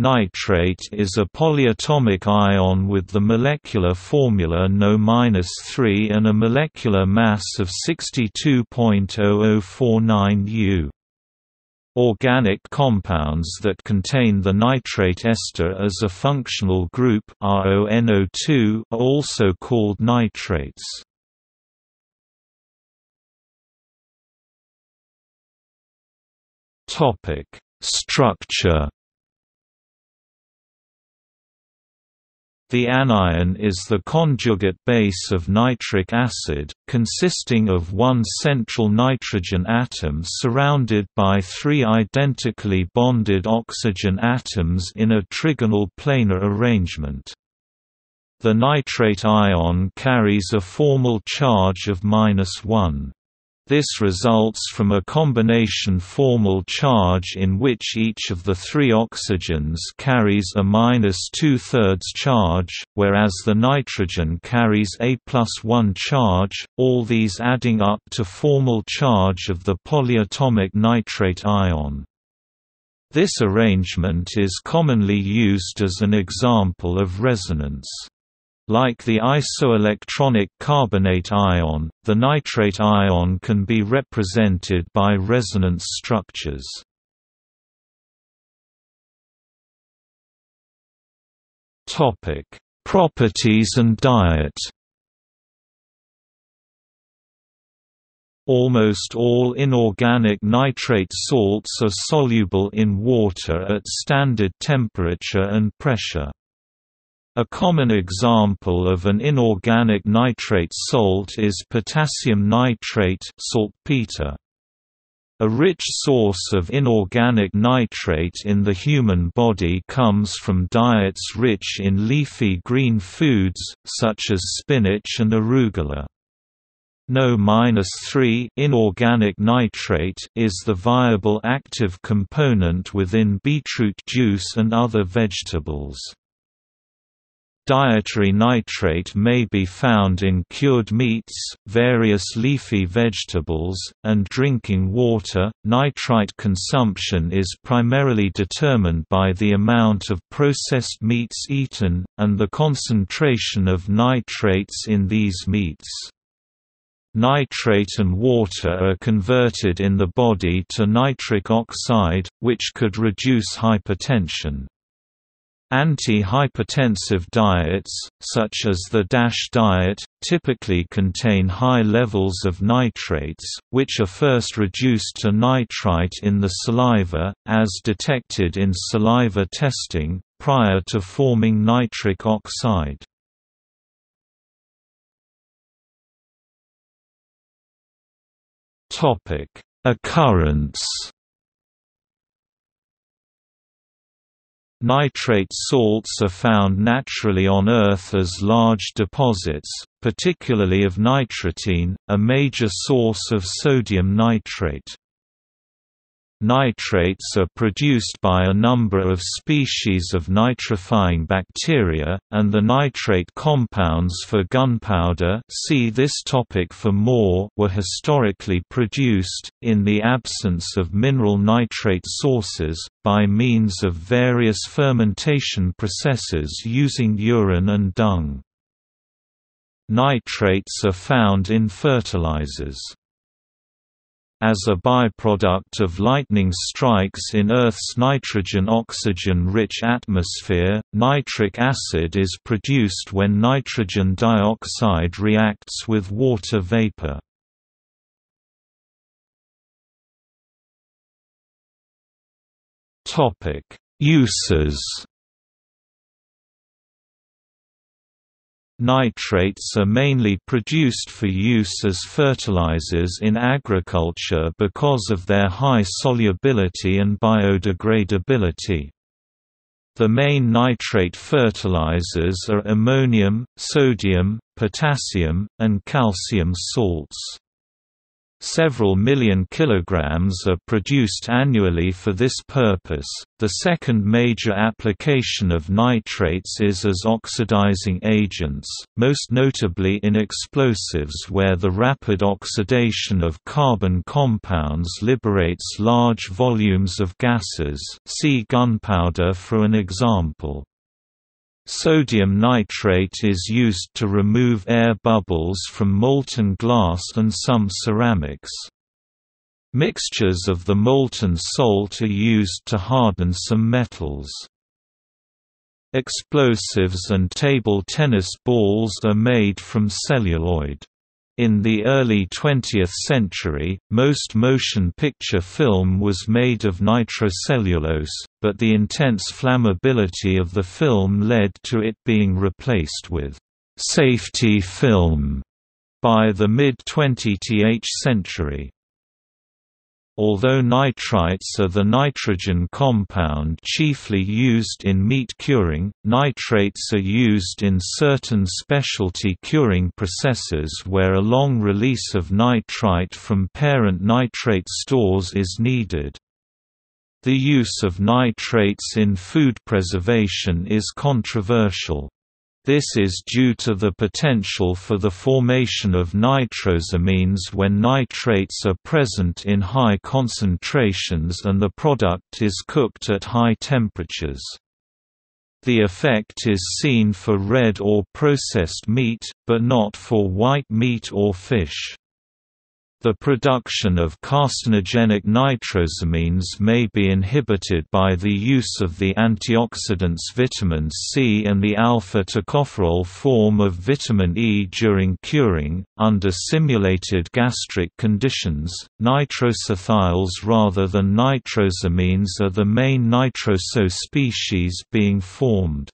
Nitrate is a polyatomic ion with the molecular formula NO-3 and a molecular mass of 62.0049 U. Organic compounds that contain the nitrate ester as a functional group RONO2 are also called nitrates. Topic: Structure The anion is the conjugate base of nitric acid, consisting of one central nitrogen atom surrounded by three identically bonded oxygen atoms in a trigonal planar arrangement. The nitrate ion carries a formal charge of -1. This results from a combination formal charge in which each of the three oxygens carries a minus two-thirds charge, whereas the nitrogen carries a plus one charge, all these adding up to formal charge of the polyatomic nitrate ion. This arrangement is commonly used as an example of resonance. Like the isoelectronic carbonate ion, the nitrate ion can be represented by resonance structures. Topic: Properties and diet. Almost all inorganic nitrate salts are soluble in water at standard temperature and pressure. A common example of an inorganic nitrate salt is potassium nitrate saltpeter. A rich source of inorganic nitrate in the human body comes from diets rich in leafy green foods, such as spinach and arugula. NO-3 inorganic nitrate is the viable active component within beetroot juice and other vegetables. Dietary nitrate may be found in cured meats, various leafy vegetables, and drinking water. Nitrite consumption is primarily determined by the amount of processed meats eaten, and the concentration of nitrates in these meats. Nitrate and water are converted in the body to nitric oxide, which could reduce hypertension. Anti-hypertensive diets, such as the DASH diet, typically contain high levels of nitrates, which are first reduced to nitrite in the saliva, as detected in saliva testing, prior to forming nitric oxide. Occurrence Nitrate salts are found naturally on Earth as large deposits, particularly of nitratine, a major source of sodium nitrate. Nitrates are produced by a number of species of nitrifying bacteria, and the nitrate compounds for gunpowder see this topic for more were historically produced, in the absence of mineral nitrate sources, by means of various fermentation processes using urine and dung. Nitrates are found in fertilizers. As a byproduct of lightning strikes in Earth's nitrogen-oxygen-rich atmosphere, nitric acid is produced when nitrogen dioxide reacts with water vapor. Uses Nitrates are mainly produced for use as fertilizers in agriculture because of their high solubility and biodegradability. The main nitrate fertilizers are ammonium, sodium, potassium, and calcium salts. Several million kilograms are produced annually for this purpose. The second major application of nitrates is as oxidizing agents, most notably in explosives where the rapid oxidation of carbon compounds liberates large volumes of gases. See gunpowder for an example. Sodium nitrate is used to remove air bubbles from molten glass and some ceramics. Mixtures of the molten salt are used to harden some metals. Explosives and table tennis balls are made from celluloid. In the early 20th century, most motion picture film was made of nitrocellulose, but the intense flammability of the film led to it being replaced with safety film by the mid-20th century. Although nitrites are the nitrogen compound chiefly used in meat curing, nitrates are used in certain specialty curing processes where a long release of nitrite from parent nitrate stores is needed. The use of nitrates in food preservation is controversial. This is due to the potential for the formation of nitrosamines when nitrates are present in high concentrations and the product is cooked at high temperatures. The effect is seen for red or processed meat, but not for white meat or fish. The production of carcinogenic nitrosamines may be inhibited by the use of the antioxidants vitamin C and the alpha tocopherol form of vitamin E during curing. Under simulated gastric conditions, nitrosothiols rather than nitrosamines are the main nitroso species being formed.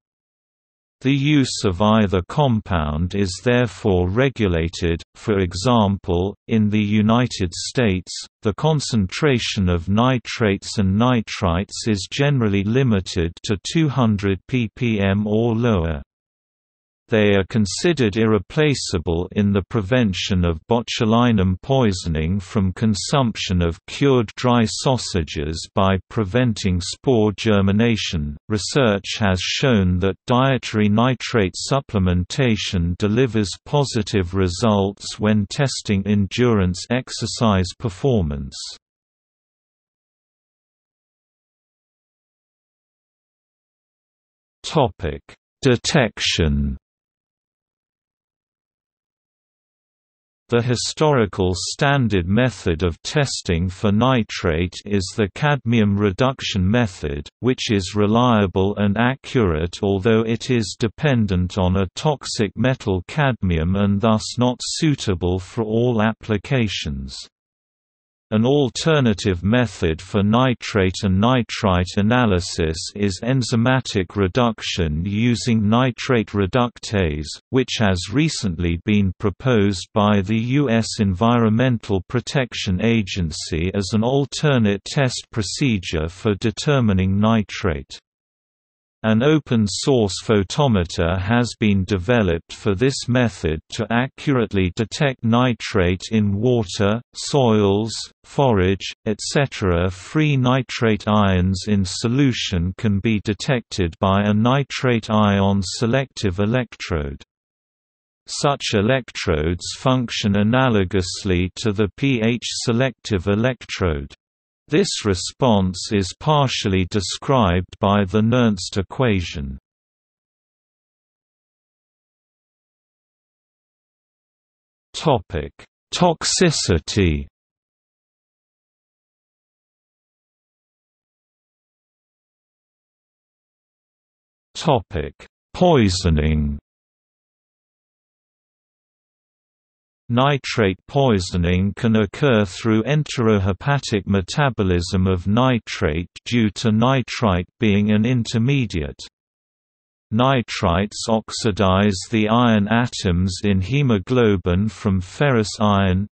The use of either compound is therefore regulated, for example, in the United States, the concentration of nitrates and nitrites is generally limited to 200 ppm or lower. They are considered irreplaceable in the prevention of botulinum poisoning from consumption of cured dry sausages by preventing spore germination. Research has shown that dietary nitrate supplementation delivers positive results when testing endurance exercise performance. Topic: Detection The historical standard method of testing for nitrate is the cadmium reduction method, which is reliable and accurate although it is dependent on a toxic metal cadmium and thus not suitable for all applications. An alternative method for nitrate and nitrite analysis is enzymatic reduction using nitrate reductase, which has recently been proposed by the U.S. Environmental Protection Agency as an alternate test procedure for determining nitrate. An open-source photometer has been developed for this method to accurately detect nitrate in water, soils, forage, etc. Free nitrate ions in solution can be detected by a nitrate ion selective electrode. Such electrodes function analogously to the pH selective electrode. This response is partially described by the Nernst equation. Topic: Toxicity. Topic: Poisoning. Nitrate poisoning can occur through enterohepatic metabolism of nitrate due to nitrite being an intermediate. Nitrites oxidize the iron atoms in hemoglobin from ferrous iron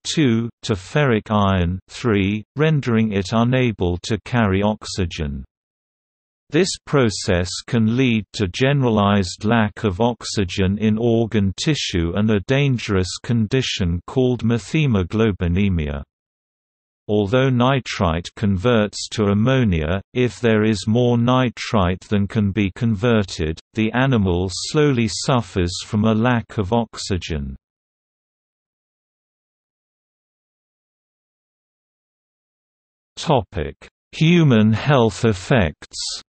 to ferric iron rendering it unable to carry oxygen. This process can lead to generalized lack of oxygen in organ tissue and a dangerous condition called methemoglobinemia. although nitrite converts to ammonia, if there is more nitrite than can be converted, the animal slowly suffers from a lack of oxygen. Human health effects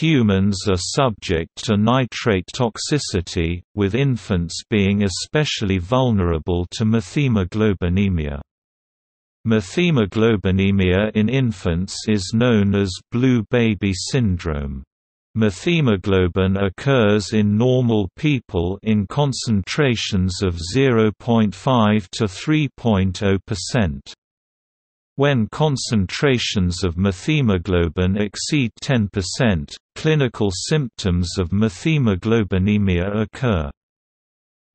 Humans are subject to nitrate toxicity, with infants being especially vulnerable to methemoglobinemia. Methemoglobinemia in infants is known as blue baby syndrome. Methemoglobin occurs in normal people in concentrations of 0.5 to 3.0%. When concentrations of methemoglobin exceed 10%, clinical symptoms of methemoglobinemia occur.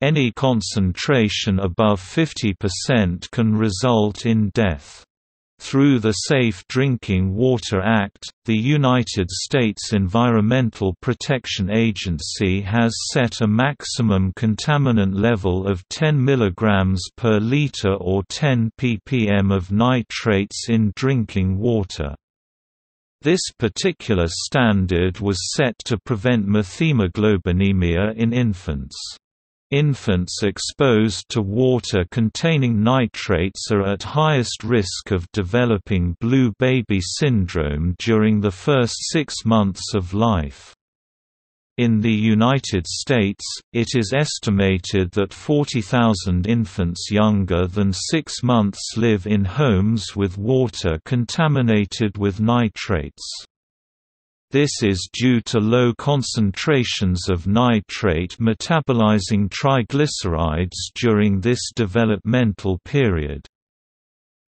Any concentration above 50% can result in death. Through the Safe Drinking Water Act, the United States Environmental Protection Agency has set a maximum contaminant level of 10 mg per liter or 10 ppm of nitrates in drinking water. This particular standard was set to prevent methemoglobinemia in infants. Infants exposed to water containing nitrates are at highest risk of developing blue baby syndrome during the first six months of life. In the United States, it is estimated that 40,000 infants younger than six months live in homes with water contaminated with nitrates. This is due to low concentrations of nitrate metabolizing triglycerides during this developmental period.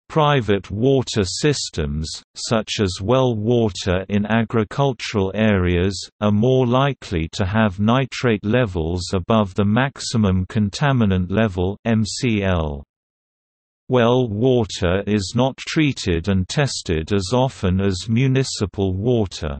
Private water systems, such as well water in agricultural areas, are more likely to have nitrate levels above the maximum contaminant level MCL. Well water is not treated and tested as often as municipal water.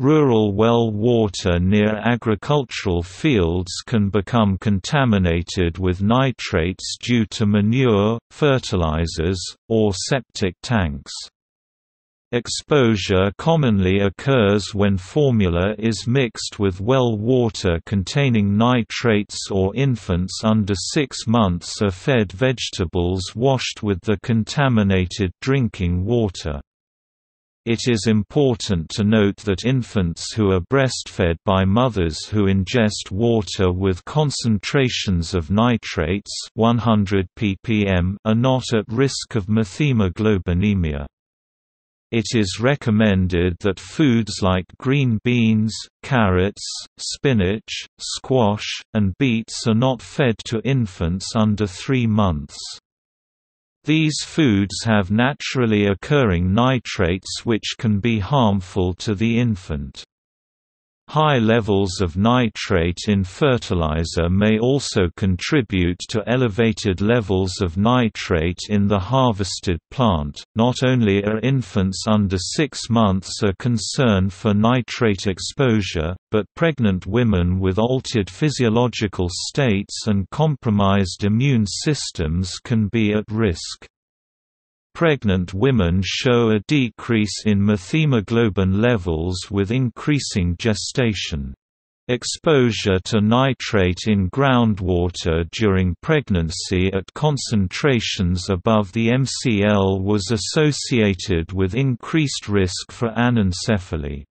Rural well water near agricultural fields can become contaminated with nitrates due to manure, fertilizers, or septic tanks. Exposure commonly occurs when formula is mixed with well water containing nitrates or infants under six months are fed vegetables washed with the contaminated drinking water. It is important to note that infants who are breastfed by mothers who ingest water with concentrations of nitrates 100 ppm are not at risk of methemoglobinemia. It is recommended that foods like green beans, carrots, spinach, squash, and beets are not fed to infants under 3 months. These foods have naturally occurring nitrates which can be harmful to the infant. High levels of nitrate in fertilizer may also contribute to elevated levels of nitrate in the harvested plant. Not only are infants under 6 months a concern for nitrate exposure, but pregnant women with altered physiological states and compromised immune systems can be at risk. Pregnant women show a decrease in methemoglobin levels with increasing gestation. Exposure to nitrate in groundwater during pregnancy at concentrations above the MCL was associated with increased risk for anencephaly.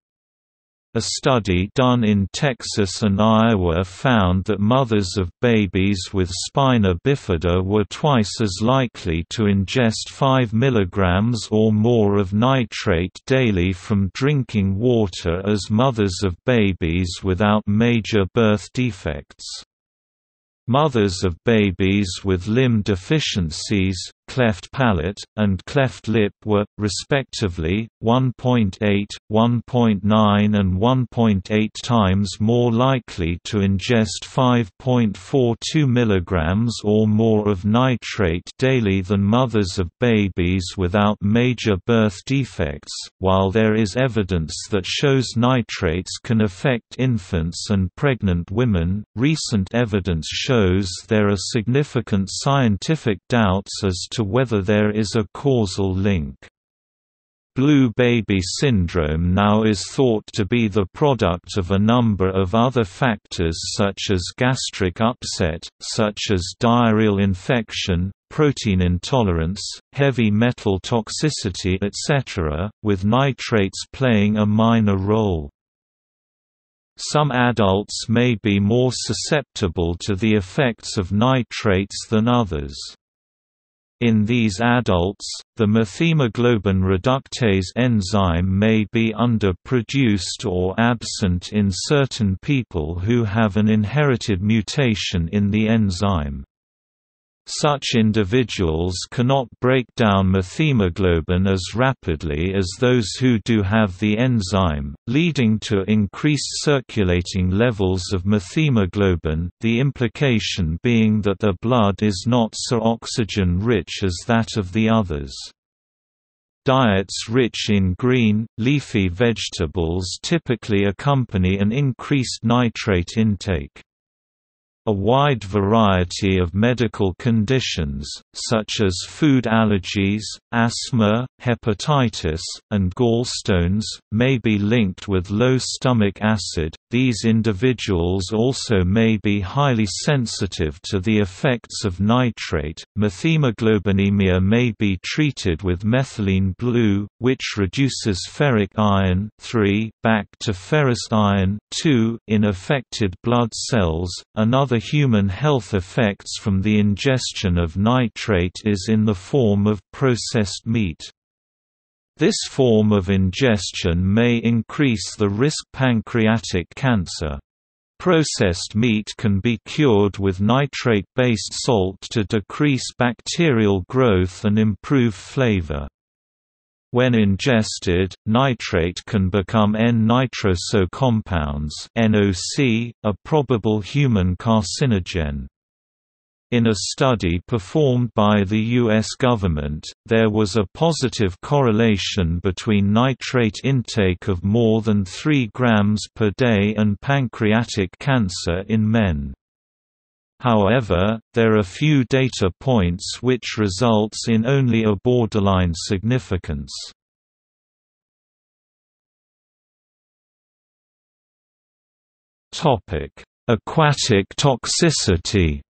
A study done in Texas and Iowa found that mothers of babies with spina bifida were twice as likely to ingest 5 mg or more of nitrate daily from drinking water as mothers of babies without major birth defects. Mothers of babies with limb deficiencies, cleft palate, and cleft lip were, respectively, 1.8, 1.9 and 1.8 times more likely to ingest 5.42 mg or more of nitrate daily than mothers of babies without major birth defects. While there is evidence that shows nitrates can affect infants and pregnant women, recent evidence shows there are significant scientific doubts as to whether there is a causal link. Blue baby syndrome now is thought to be the product of a number of other factors such as gastric upset, such as diarrheal infection, protein intolerance, heavy metal toxicity etc., with nitrates playing a minor role. Some adults may be more susceptible to the effects of nitrates than others. In these adults, the methemoglobin reductase enzyme may be underproduced or absent in certain people who have an inherited mutation in the enzyme. Such individuals cannot break down methemoglobin as rapidly as those who do have the enzyme, leading to increased circulating levels of methemoglobin, the implication being that their blood is not so oxygen-rich as that of the others. Diets rich in green, leafy vegetables typically accompany an increased nitrate intake. A wide variety of medical conditions, such as food allergies, asthma, hepatitis, and gallstones, may be linked with low stomach acid. These individuals also may be highly sensitive to the effects of nitrate. Methemoglobinemia may be treated with methylene blue, which reduces ferric iron 3 back to ferrous iron 2 in affected blood cells. Another other human health effects from the ingestion of nitrate is in the form of processed meat. This form of ingestion may increase the risk pancreatic cancer. Processed meat can be cured with nitrate-based salt to decrease bacterial growth and improve flavor. When ingested, nitrate can become N-nitroso compounds NOC, a probable human carcinogen. In a study performed by the U.S. government, there was a positive correlation between nitrate intake of more than 3 grams per day and pancreatic cancer in men. However, there are few data points which results in only a borderline significance. Aquatic toxicity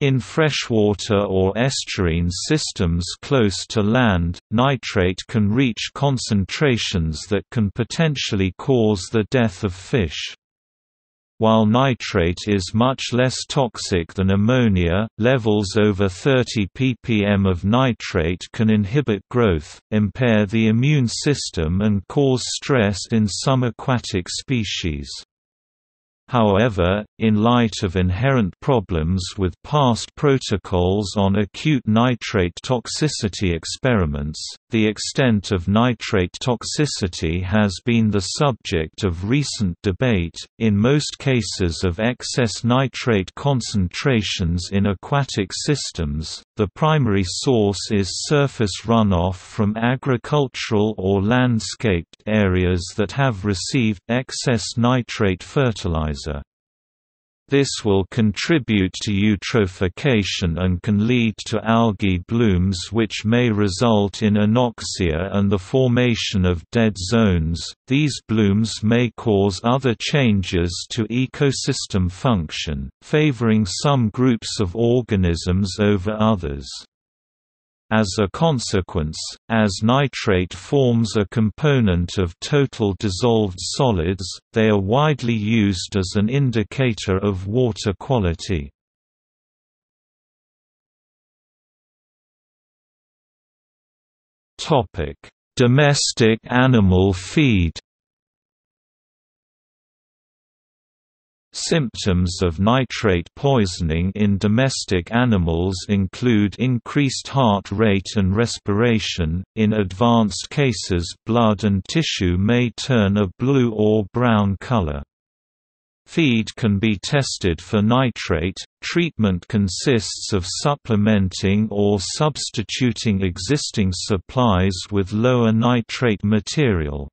In freshwater or estuarine systems close to land, nitrate can reach concentrations that can potentially cause the death of fish. While nitrate is much less toxic than ammonia, levels over 30 ppm of nitrate can inhibit growth, impair the immune system and cause stress in some aquatic species. However, in light of inherent problems with past protocols on acute nitrate toxicity experiments, the extent of nitrate toxicity has been the subject of recent debate. In most cases of excess nitrate concentrations in aquatic systems, the primary source is surface runoff from agricultural or landscaped areas that have received excess nitrate fertilizer. This will contribute to eutrophication and can lead to algae blooms which may result in anoxia and the formation of dead zones. These blooms may cause other changes to ecosystem function, favoring some groups of organisms over others. As a consequence, as nitrate forms a component of total dissolved solids, they are widely used as an indicator of water quality. Domestic animal feed Symptoms of nitrate poisoning in domestic animals include increased heart rate and respiration. In advanced cases, blood and tissue may turn a blue or brown color. Feed can be tested for nitrate. Treatment consists of supplementing or substituting existing supplies with lower nitrate material.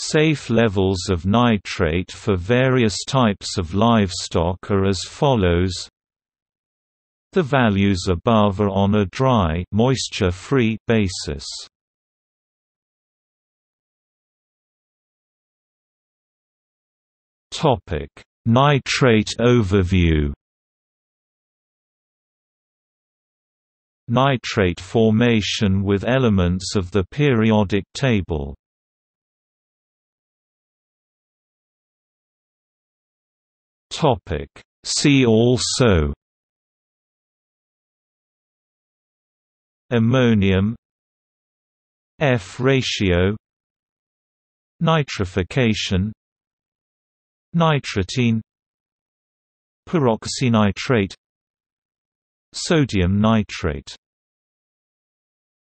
Safe levels of nitrate for various types of livestock are as follows. The values above are on a dry moisture-free basis. Topic: Nitrate overview. Nitrate formation with elements of the periodic table. Topic. See also Ammonium F ratio Nitrification Nitratine Peroxynitrate Sodium nitrate